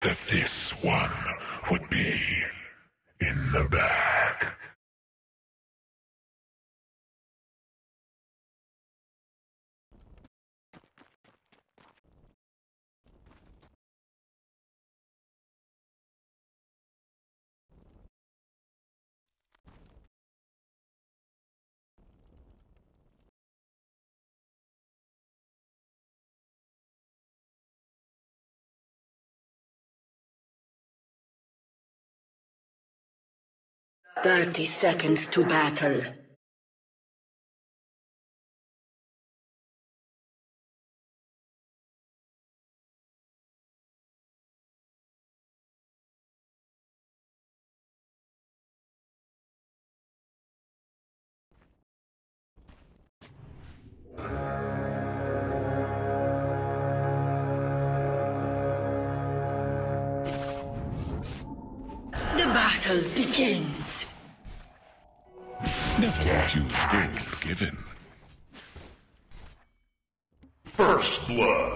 that this one Thirty seconds to battle. The battle begins. Given. First blood.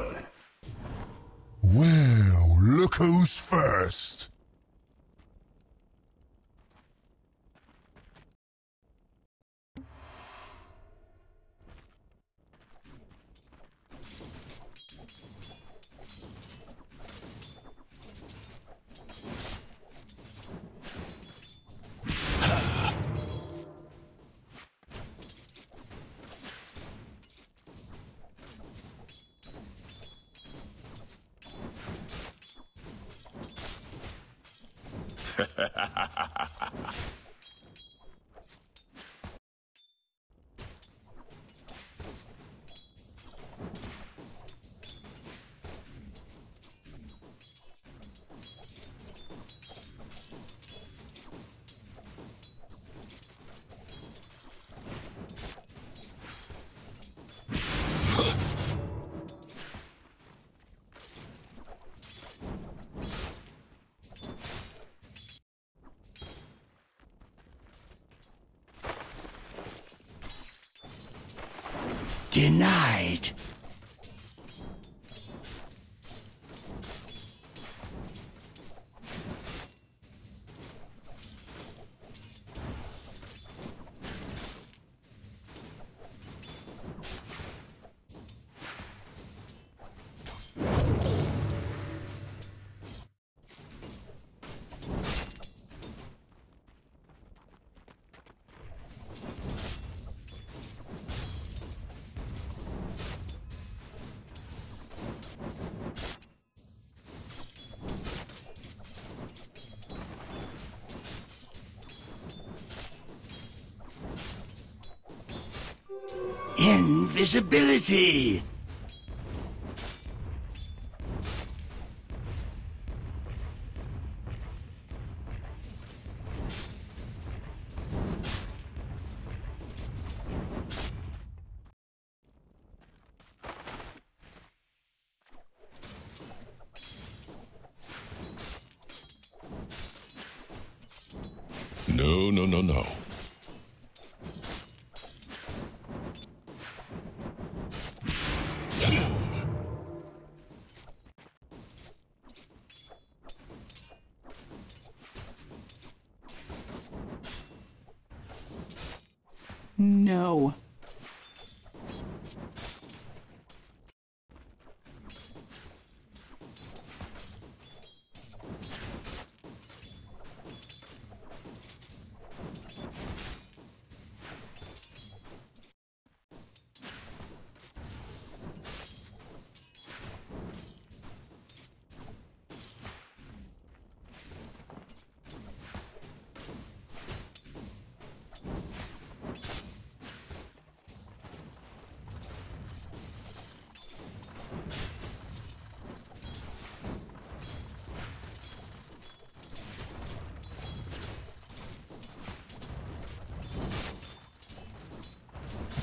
Denied. Invisibility!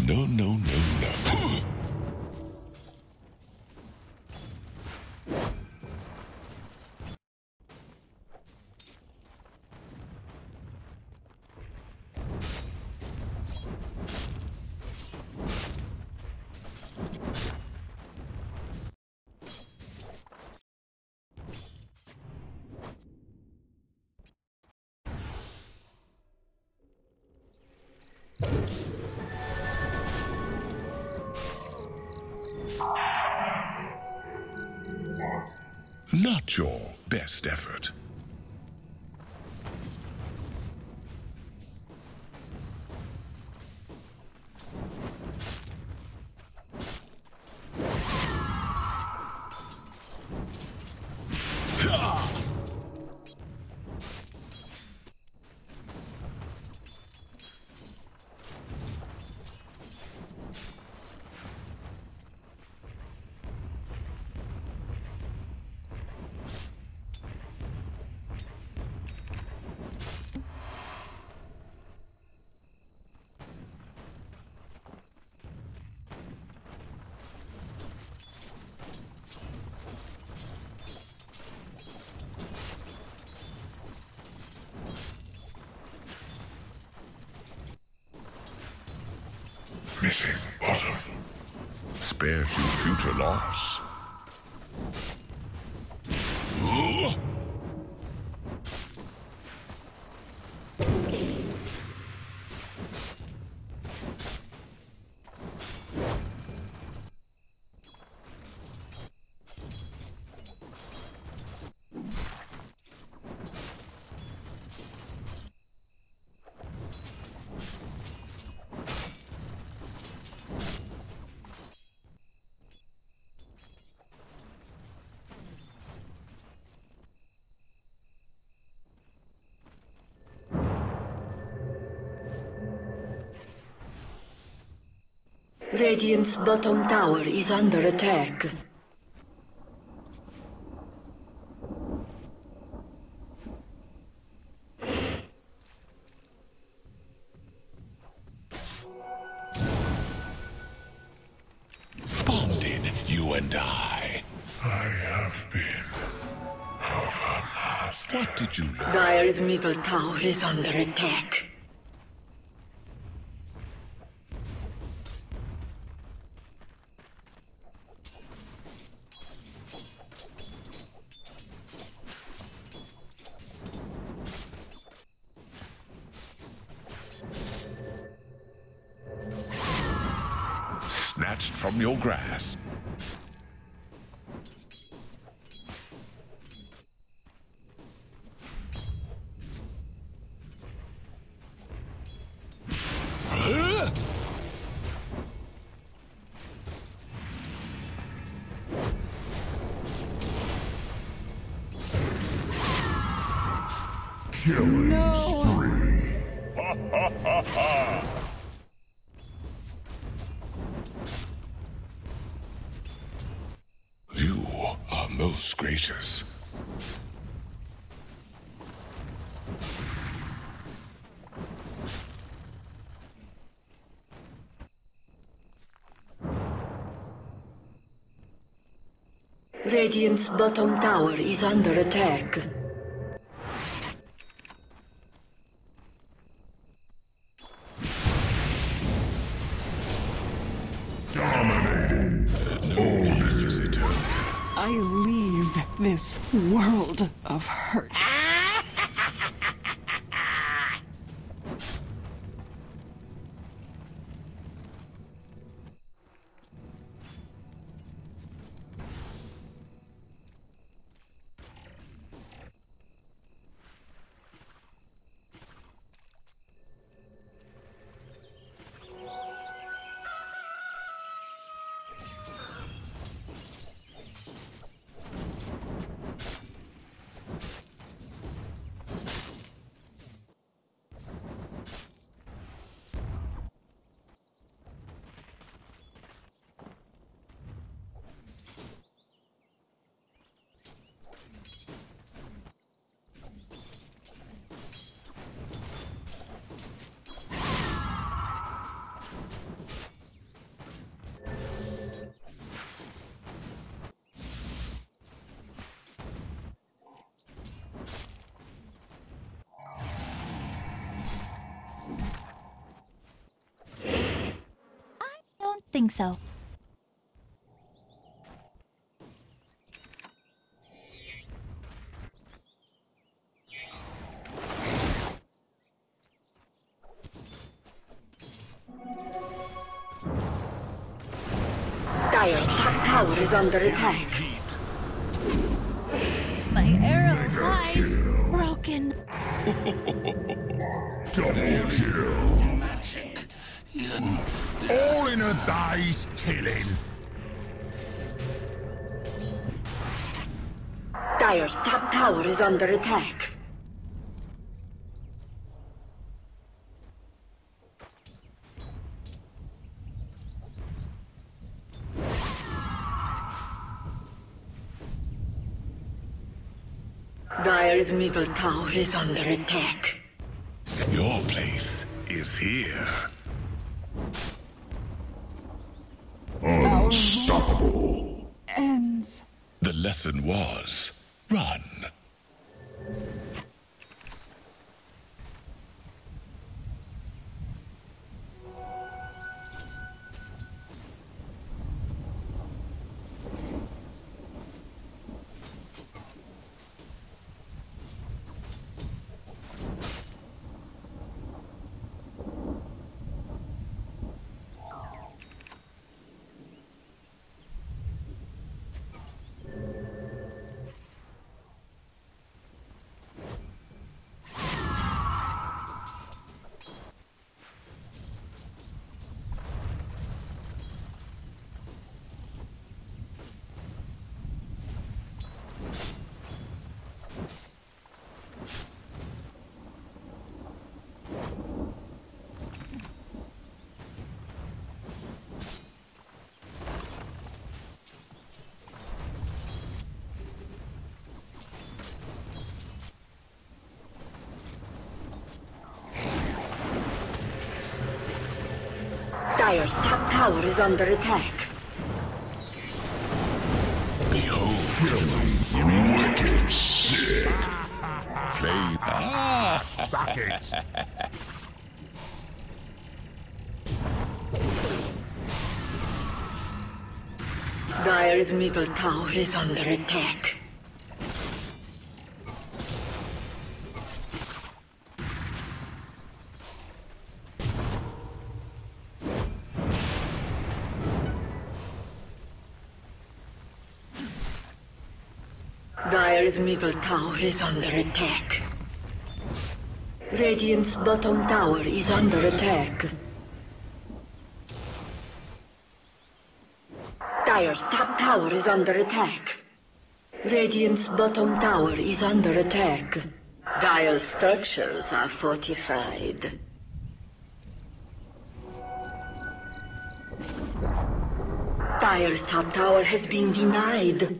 No, no, no, no. Not your best effort. Bottom. Spare you future loss. Radiant's bottom tower is under attack. Bonded, you and I. I have been overmastered. What did you learn? Dire's middle tower is under attack. Grasp. Radiant's bottom tower is under attack. Dominating. No visitor. I leave this world of hurt. Think so. Dire's top tower is under attack. Under attack. Dire's middle tower is under attack. Your place is here. Unstoppable. Ends. The lesson was run. Dire's top tower is under attack. Behold, Wicked sick. play. Ah, suck it. Dire's middle tower is under attack. Dire's middle tower is under attack. Radiant's bottom tower is under attack. Dire's top tower is under attack. Radiant's bottom tower is under attack. Dire's structures are fortified. Dire's top tower has been denied.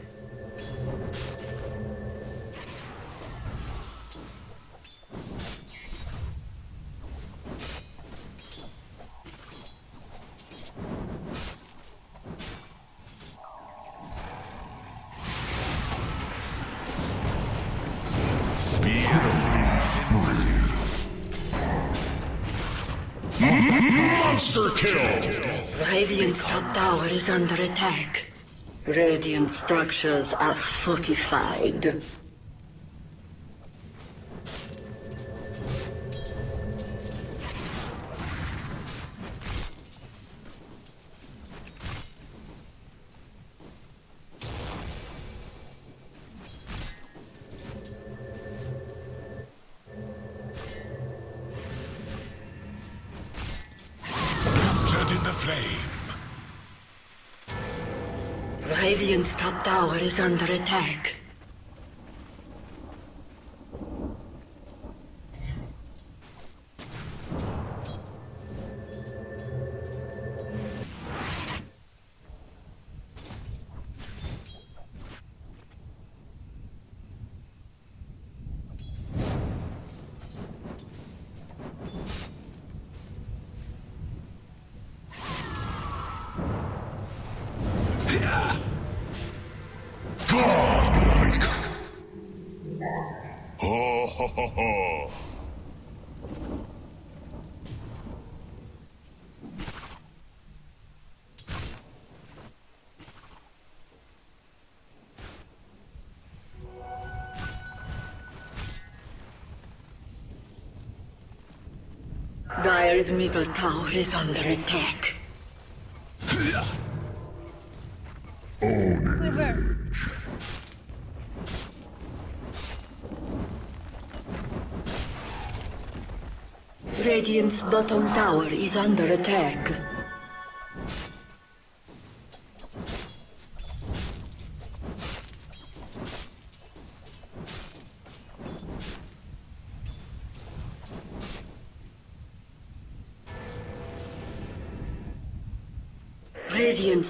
Is under attack. Radiant structures are fortified. Radiant's top tower is under attack. Middle tower is under attack. Quiver. Radiant's bottom tower is under attack.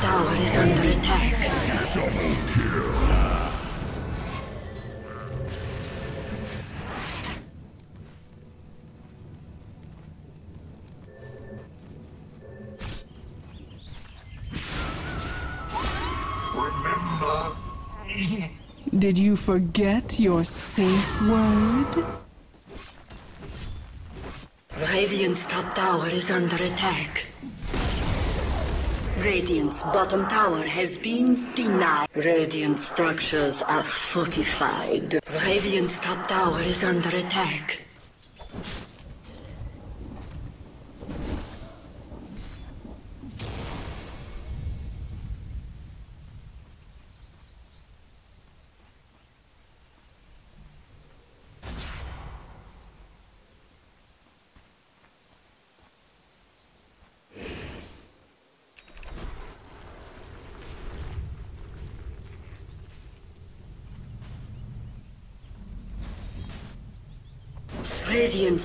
Tower is under attack. Double Remember Did you forget your safe word? Radiant's top tower is under attack. Radiant's bottom tower has been denied. Radiant structures are fortified. Radiant's top tower is under attack. Radiant's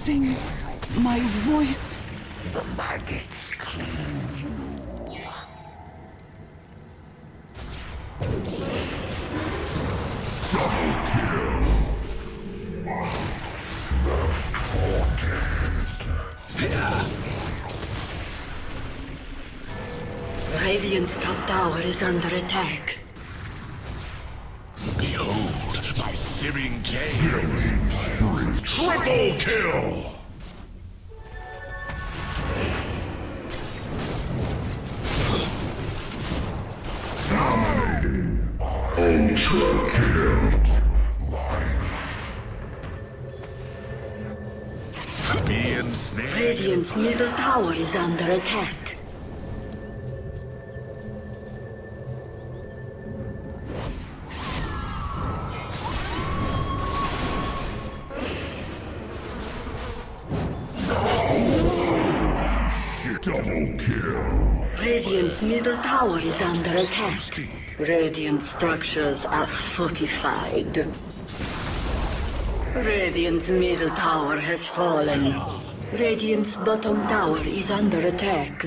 Losing my voice. the maggots clean you. Double kill. Left for dead. Radiant's top tower is under attack. Tower is under attack. Double kill. Radiant's middle tower is under attack. Radiant structures are fortified. Radiant's middle tower has fallen. Radiant's bottom tower is under attack.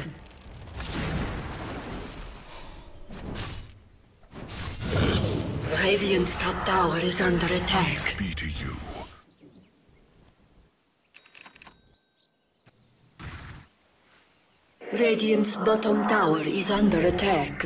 Radiant's top tower is under attack. Be to you. Radiant's bottom tower is under attack.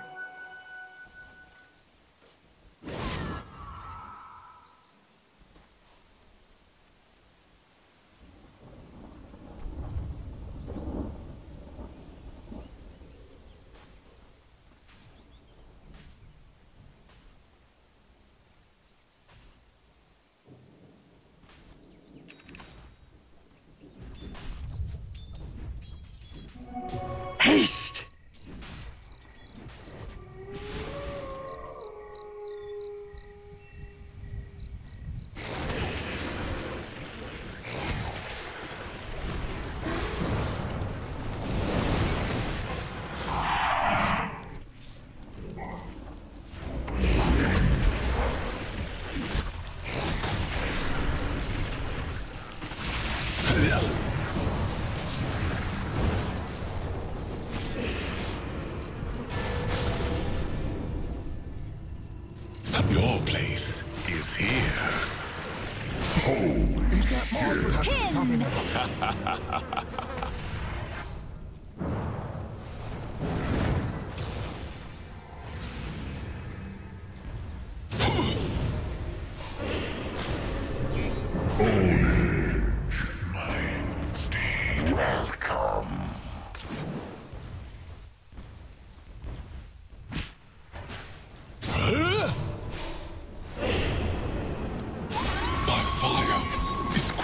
Haste!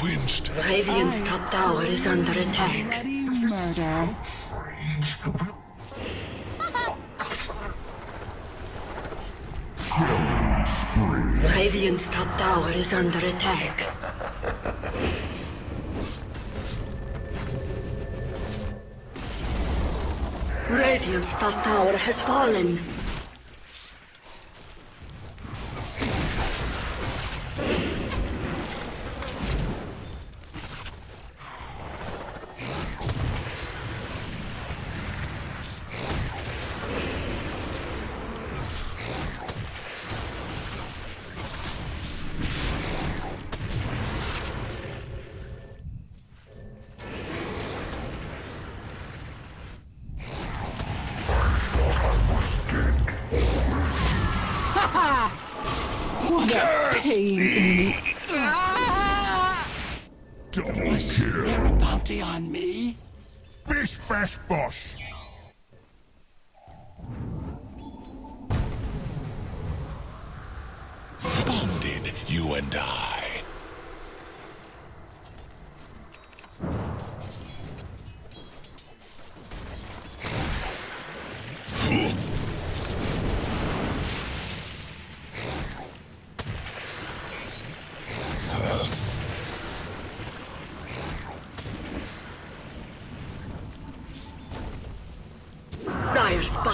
Quenched. Radiant's top tower is under attack. Murder. Radiant's top tower is under attack. Radiant's top tower has fallen.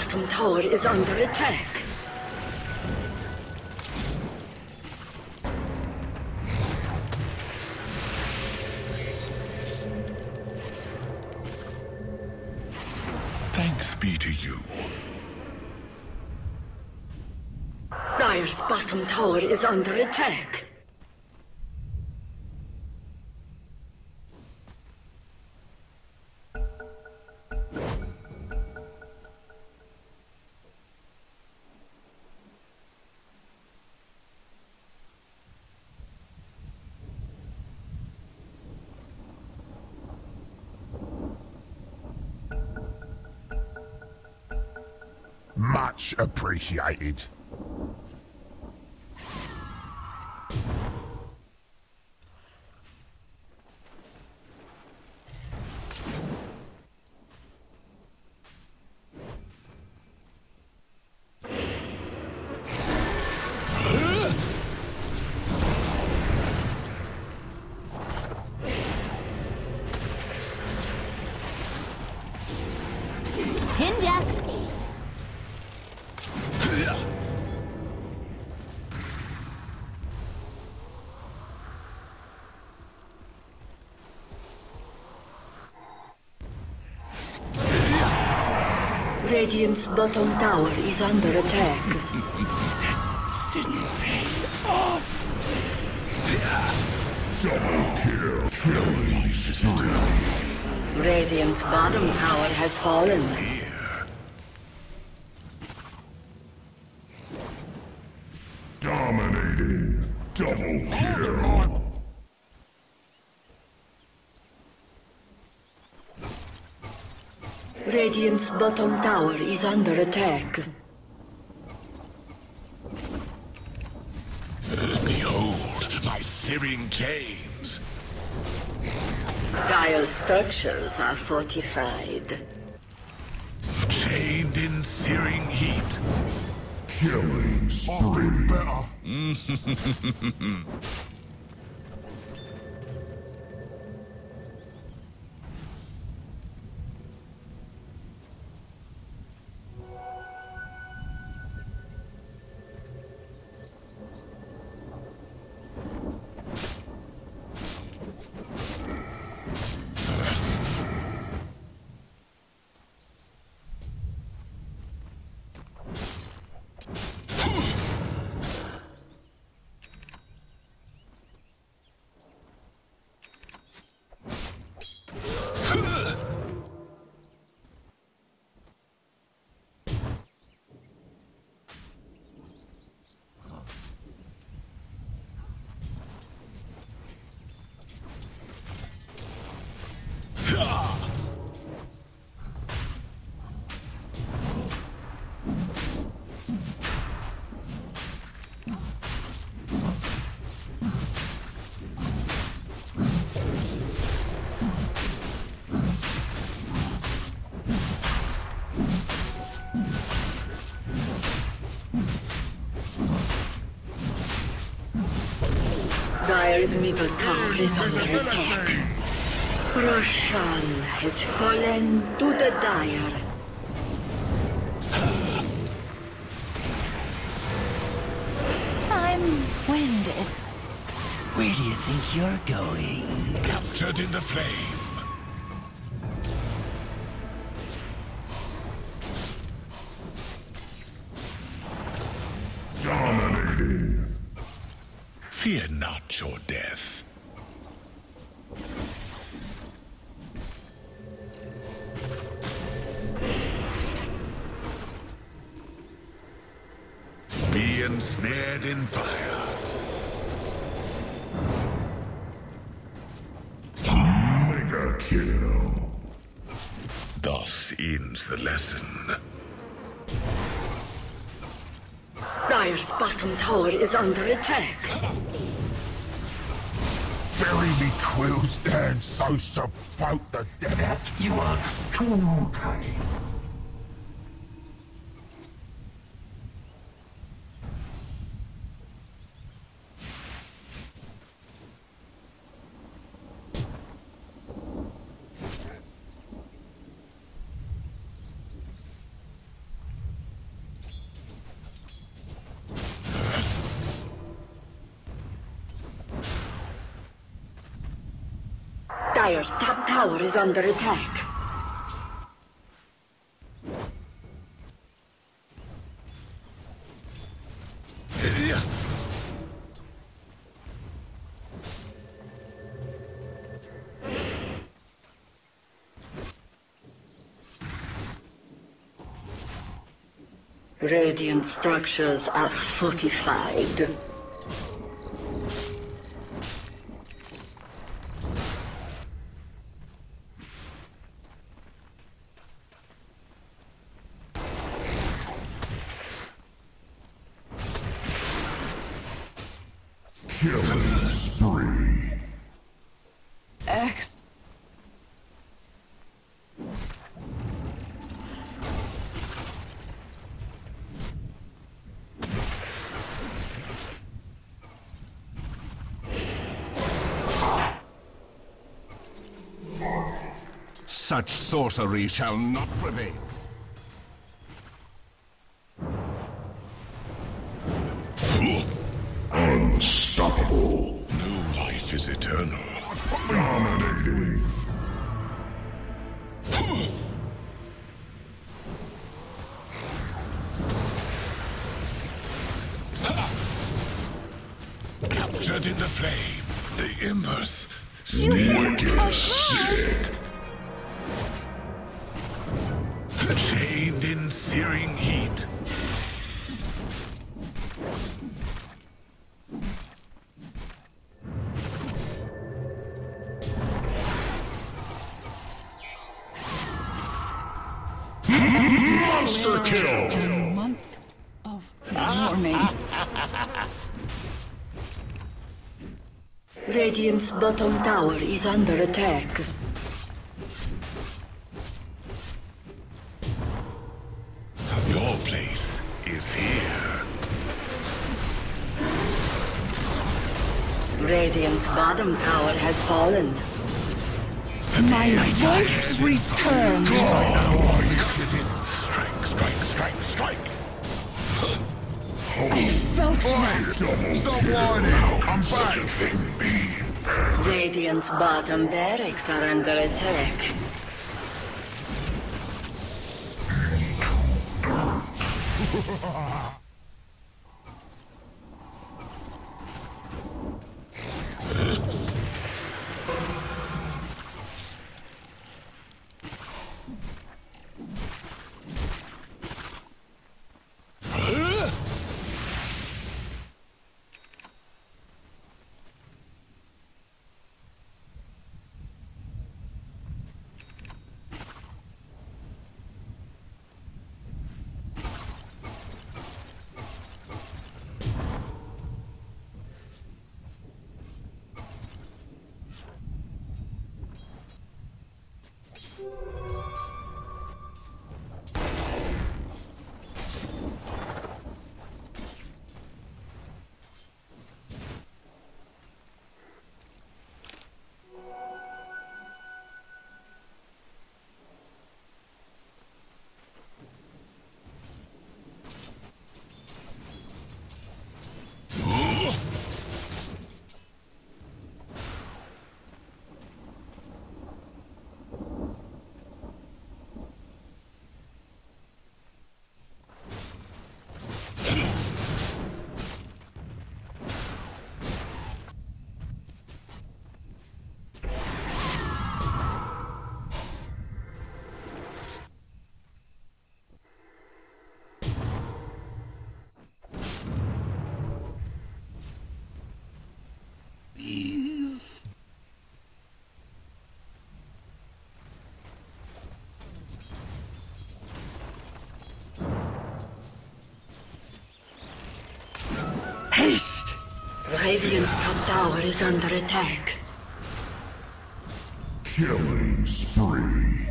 Bottom tower is under attack. Thanks be to you. Dire's bottom tower is under attack. Much appreciated. Pin death! Radiant's bottom tower is under attack. Didn't pay off. Double kill. Eternal. Radiant's bottom tower has fallen. Here. Dominating. Double kill. Radiant's bottom tower is under attack. Behold my searing chains. Dire structures are fortified. Chained in searing heat. Killing spree. Better. Dire's middle tower is under attack. Roshan has fallen to the Dire. I'm winded. Where do you think you're going? Captured in the flame. Dominating. Fear not your death. Be ensnared in fire. Mega kill. Thus ends the lesson. Dire's bottom tower is under attack. Quills down so support the dead. You are too kind. Under attack. Radiant structures are fortified. Killing spree. X. Such sorcery shall not prevail. Searing heat. Monster kill. Month of mourning. Radiant's bottom tower is under attack. Radiant's bottom tower has fallen. My voice returns. Strike, strike, strike, strike. I felt that. Stop whining! I'm back! Radiant's bottom barracks are under attack. Haste! Radiant's top tower is under attack. Killing spree.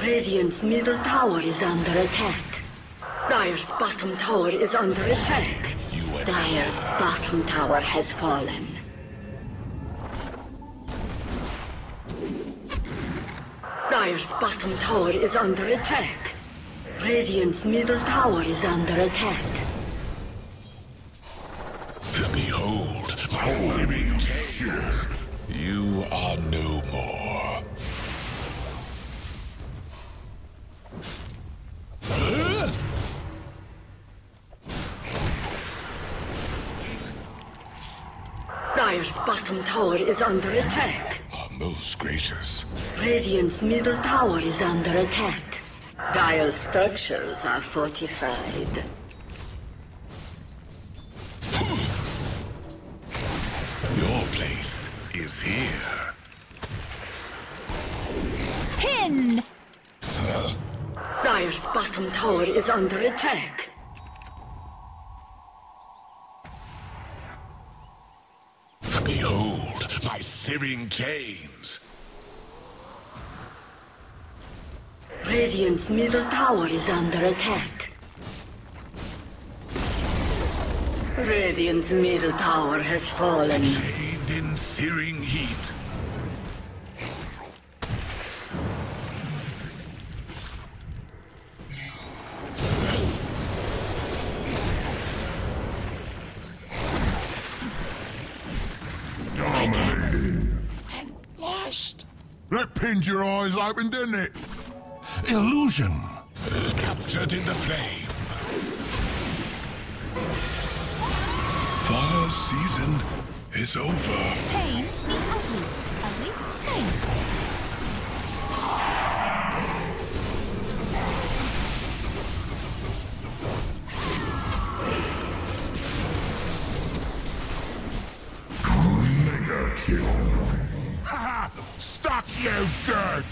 Radiant's middle tower is under attack. Dire's bottom tower is under attack. You and Dire's bottom tower has fallen. Dire's bottom tower is under attack. Radiant's middle tower is under attack. Behold my searing. You are no more. Dire's bottom tower is under attack. Are most gracious. Radiant's middle tower is under attack. Dire's structures are fortified. Under attack. Behold my searing chains. Radiant's middle tower is under attack. Radiant's middle tower has fallen. Chained in searing heat. Pinned your eyes open, didn't it? Illusion. Captured in the flame. Far The season is over. Pain, you good!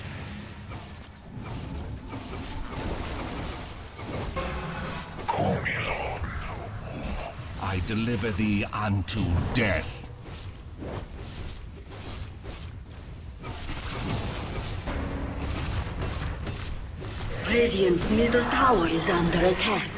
Call me Lord. I deliver thee unto death. Radiant's middle tower is under attack.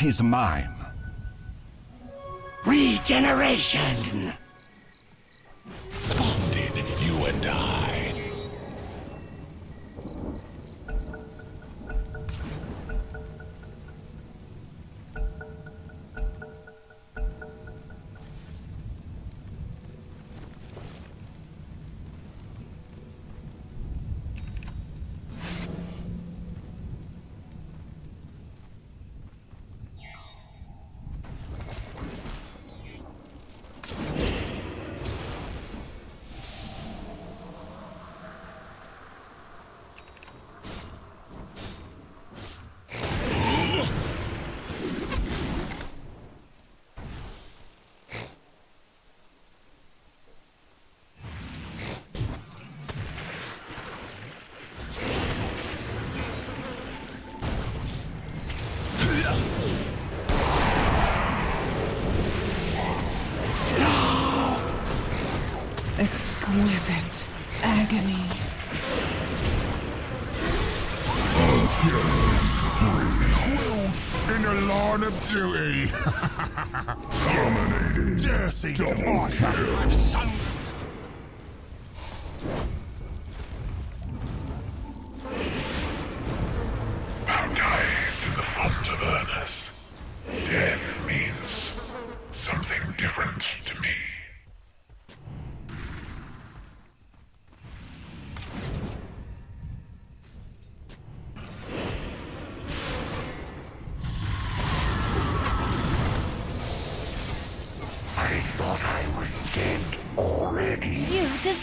Tis mine. Regeneration! Exquisite agony. In the line of duty. Dominating. Dirty Double biter. kill.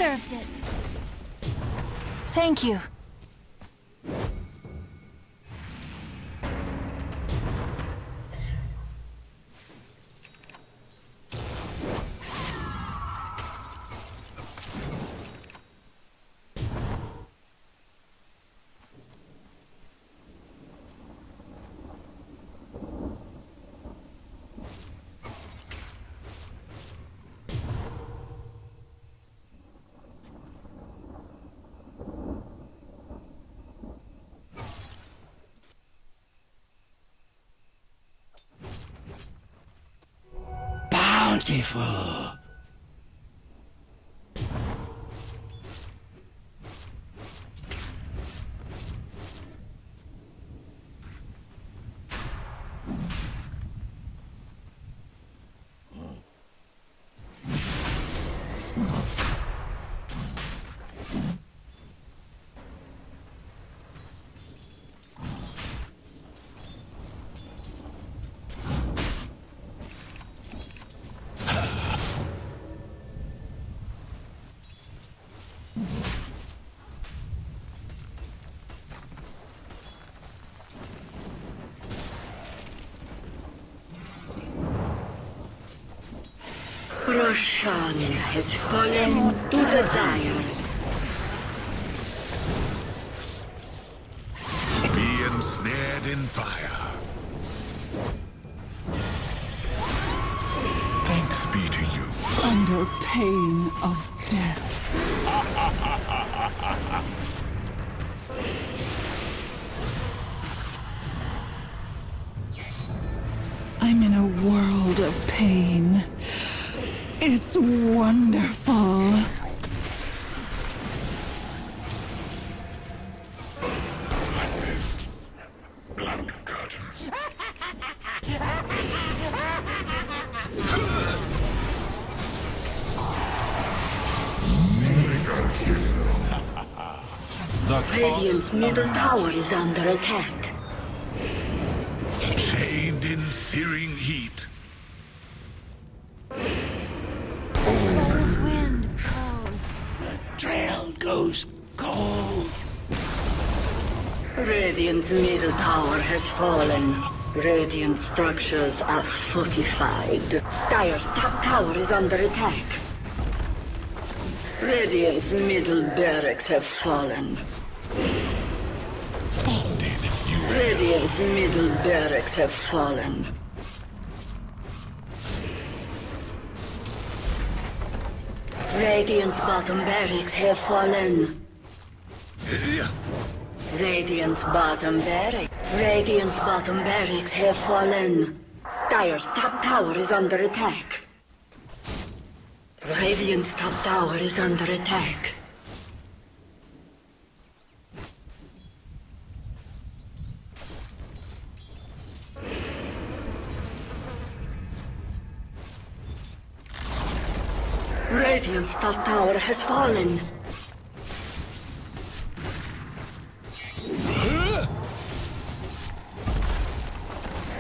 Deserved it. Thank you. Bountiful! Roshan has fallen to the Dire. Middle tower is under attack. Chained in searing heat. Cold wind. Cold. Trail goes cold. Radiant's middle tower has fallen. Radiant structures are fortified. Dire's top tower is under attack. Radiant's middle barracks have fallen. Radiant's middle barracks have fallen. Radiant's bottom barracks have fallen. Radiant's bottom barracks. Radiant's bottom barracks have fallen. Dire's top tower is under attack. Radiant's top tower is under attack. Radiant's top tower has fallen.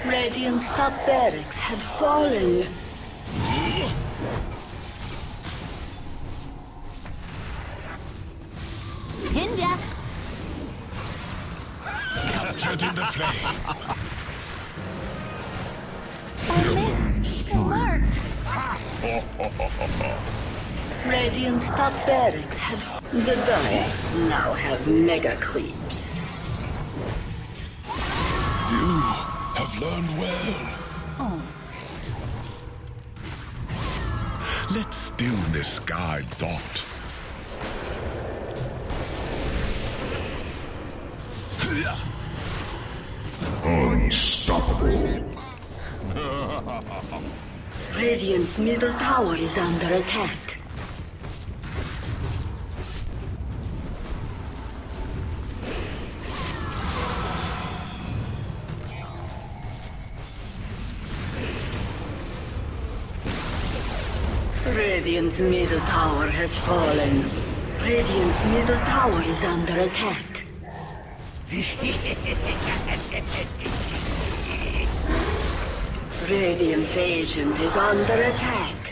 Radiant's top barracks have fallen. Pinned ya. Captured in the flame. I missed the mark. Radiant's top barracks have... The Dire now have mega creeps. You have learned well. Oh, Let stillness guide thought. Unstoppable. Radiant's middle tower is under attack. Radiant's middle tower has fallen. Radiant's middle tower is under attack. Radiant's Ancient is under attack.